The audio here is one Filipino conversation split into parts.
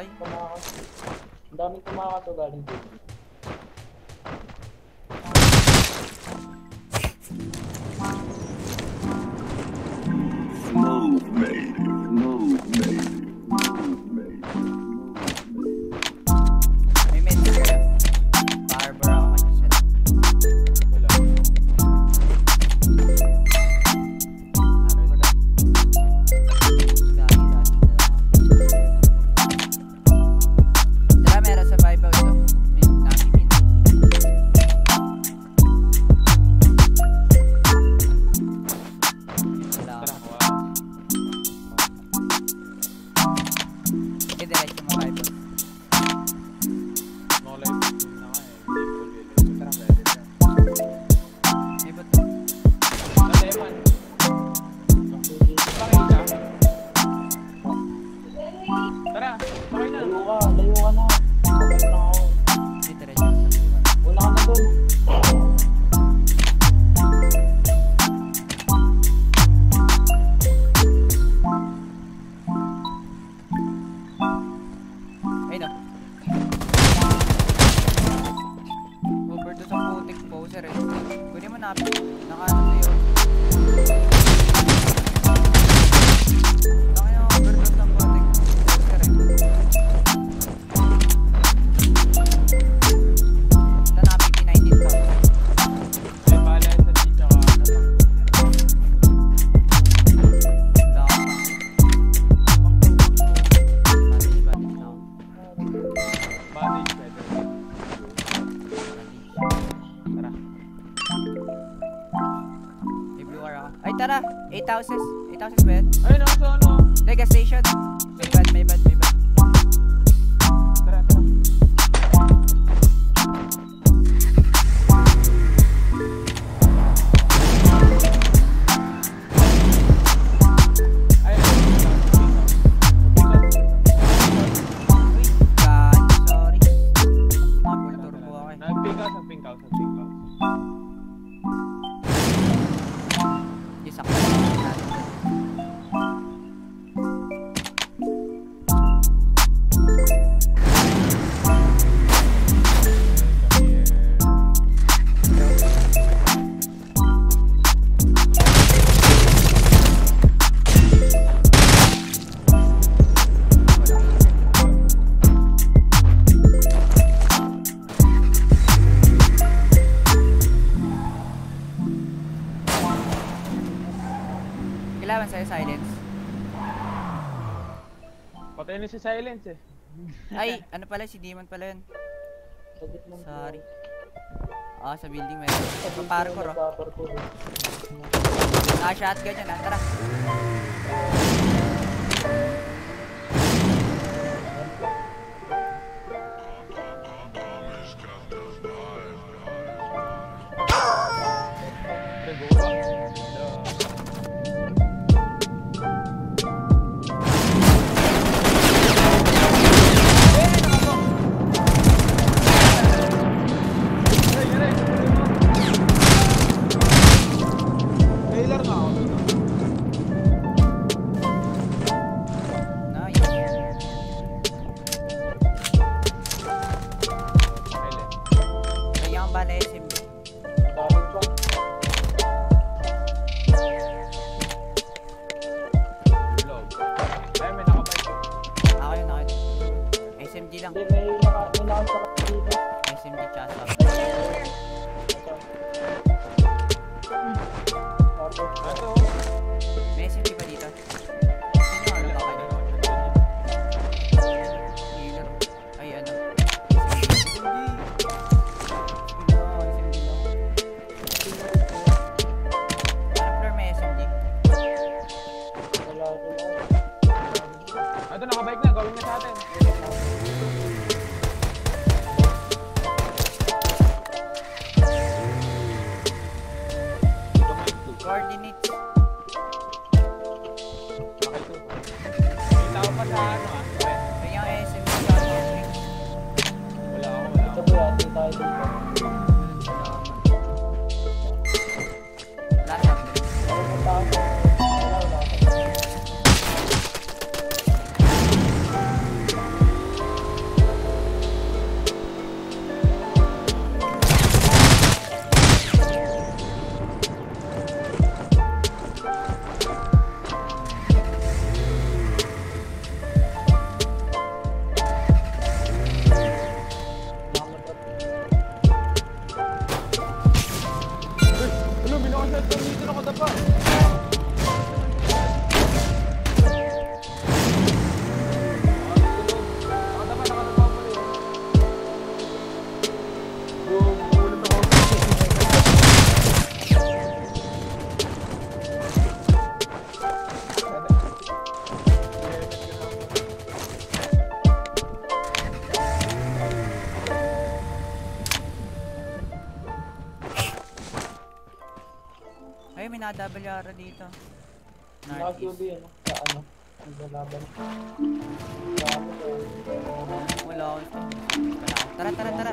namatay? Tumakas. Ang daming tumakas o galing dito. Patay na si Silence eh. Ay, ano pala si Demon pala yun. Sorry. Ah, sa building meron. Paparkour oh. Ah, shotgun yan. Ah, tara. Thank you. haba na SMB. Ay, may nakabike. Ako yun, ako yun. SMG lang. Hindi, may nakabike. SMG chassis. Ito. May SMG pa dito? รรมดาหน่อย na-WR dito. Northeast. Naka-QB yun. Sa ano? Naglalaban. Ko. Wala akong stability. Wala ako. Tara, tara, tara.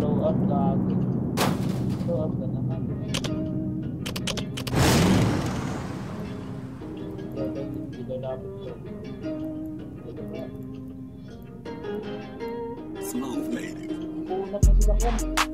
blow up the uh, blow up the naman. Smooth native.